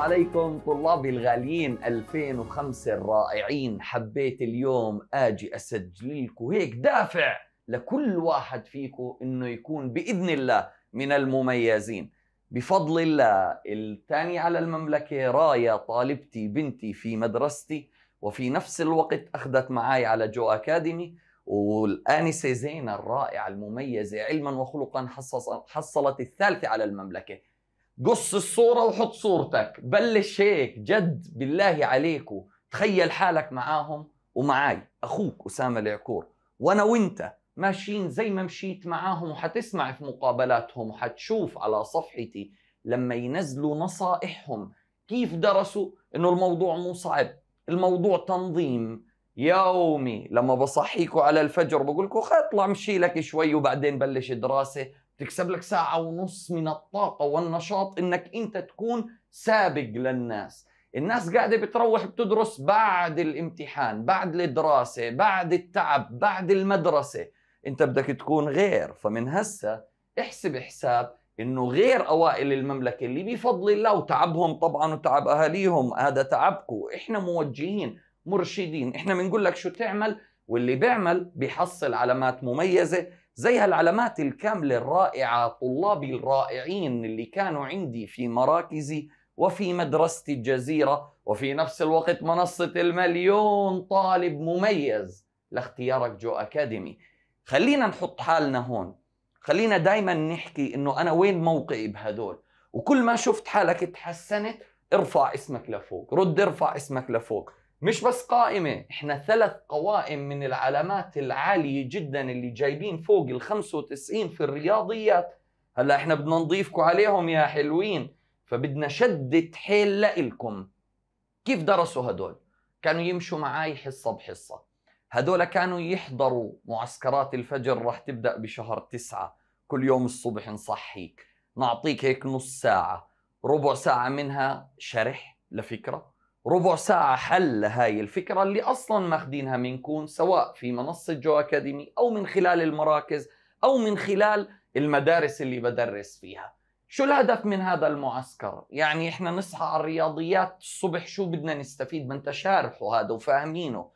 عليكم طلابي الغاليين 2005 الرائعين. حبيت اليوم آجي اسجل لكم هيك دافع لكل واحد فيكم إنه يكون بإذن الله من المميزين. بفضل الله الثاني على المملكة رايا طالبتي بنتي في مدرستي وفي نفس الوقت أخذت معي على جو أكاديمي. والانسه زينة الرائعة المميزة علما وخلقا حصلت الثالثة على المملكة. قص الصورة وحط صورتك. بلش هيك جد بالله عليكم تخيل حالك معاهم ومعاي. أخوك أسامة العكور. وأنا وإنت ماشيين زي ما مشيت معاهم وحتسمع في مقابلاتهم وحتشوف على صفحتي لما ينزلوا نصائحهم. كيف درسوا؟ إنه الموضوع مو صعب. الموضوع تنظيم يومي. لما بصحيكوا على الفجر بقول لكم اطلع مشي لك شوي وبعدين بلش دراسة. تكسب لك ساعة ونص من الطاقة والنشاط إنك أنت تكون سابق للناس. الناس قاعدة بتروح بتدرس بعد الامتحان بعد الدراسة بعد التعب بعد المدرسة. أنت بدك تكون غير. فمن هسه احسب حساب إنه غير أوائل المملكة اللي بفضل الله وتعبهم طبعا وتعب أهاليهم. هذا تعبكم. إحنا موجهين مرشدين. إحنا بنقول لك شو تعمل؟ واللي بيعمل بيحصل علامات مميزة. زي هالعلامات الكاملة الرائعة طلابي الرائعين اللي كانوا عندي في مراكزي وفي مدرسة الجزيرة وفي نفس الوقت منصة المليون طالب مميز لاختيارك جو أكاديمي. خلينا نحط حالنا هون. خلينا دايما نحكي إنه أنا وين موقعي بهدول. وكل ما شفت حالك تحسنت ارفع اسمك لفوق رد ارفع اسمك لفوق. مش بس قائمة إحنا ثلاث قوائم من العلامات العالية جدا اللي جايبين فوق ال 95 في الرياضيات. هلأ إحنا بدنا نضيفكم عليهم يا حلوين. فبدنا شدة حيل لإلكم. كيف درسوا هدول؟ كانوا يمشوا معي حصة بحصة. هدول كانوا يحضروا معسكرات الفجر راح تبدأ بشهر تسعة. كل يوم الصبح نصحيك. نعطيك هيك نص ساعة. ربع ساعة منها شرح لفكرة. ربع ساعة حل لهاي الفكرة اللي أصلا ماخذينها منكم سواء في منصة جو أكاديمي أو من خلال المراكز أو من خلال المدارس اللي بدرس فيها. شو الهدف من هذا المعسكر؟ يعني إحنا نصحى على الرياضيات الصبح شو بدنا نستفيد؟ ما أنت شارحه هذا وفاهمينه.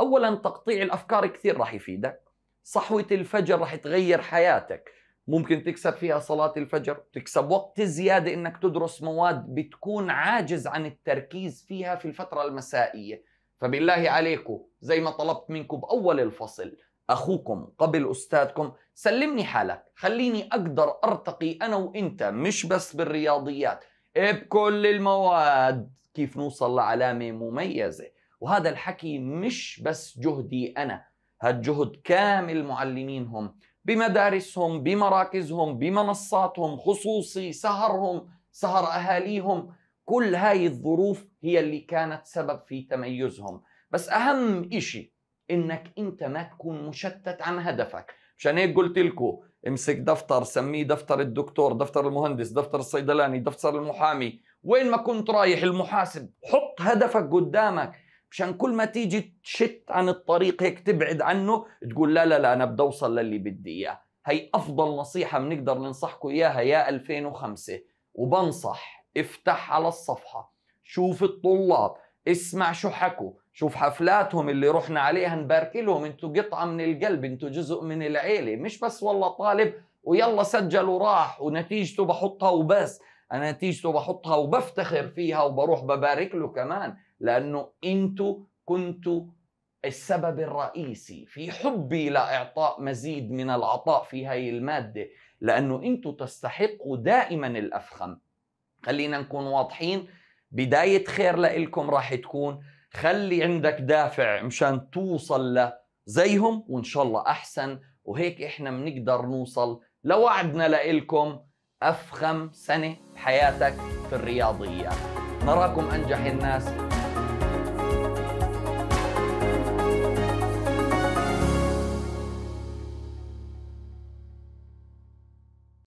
اولا تقطيع الأفكار كثير راح يفيدك. صحوة الفجر راح تغير حياتك. ممكن تكسب فيها صلاة الفجر تكسب وقت زيادة إنك تدرس مواد بتكون عاجز عن التركيز فيها في الفترة المسائية. فبالله عليكم زي ما طلبت منكم بأول الفصل أخوكم قبل أستاذكم سلمني حالك خليني أقدر أرتقي أنا وإنت مش بس بالرياضيات. بكل المواد كيف نوصل لعلامة مميزة. وهذا الحكي مش بس جهدي أنا هاد جهد كامل معلمينهم. بمدارسهم بمراكزهم بمنصاتهم خصوصي سهرهم سهر أهاليهم. كل هاي الظروف هي اللي كانت سبب في تميزهم. بس أهم إشي إنك أنت ما تكون مشتت عن هدفك. مشان هيك قلت لكم امسك دفتر سميه دفتر الدكتور دفتر المهندس دفتر الصيدلاني دفتر المحامي. وين ما كنت رايح المحاسب حط هدفك قدامك. مشان كل ما تيجي تشت عن الطريق هيك تبعد عنه تقول لا لا لا أنا بدي أوصل للي بدي إياه. هي أفضل نصيحة بنقدر ننصحكم إياها يا 2005 وبنصح افتح على الصفحة شوف الطلاب اسمع شو حكوا شوف حفلاتهم اللي رحنا عليها نبارك لهم أنتوا قطعة من القلب أنتوا جزء من العيلة مش بس والله طالب ويلا سجل وراح ونتيجته بحطها وبس. أنا نتيجته بحطها وبفتخر فيها وبروح ببارك له كمان. لأنه أنتوا كنتوا السبب الرئيسي في حبي لإعطاء مزيد من العطاء في هاي المادة لأنه أنتوا تستحقوا دائما الأفخم. خلينا نكون واضحين بداية خير لإلكم راح تكون خلي عندك دافع مشان توصل ل زيهم وإن شاء الله أحسن. وهيك إحنا بنقدر نوصل لوعدنا لإلكم أفخم سنة بحياتك في الرياضيات نراكم أنجح الناس.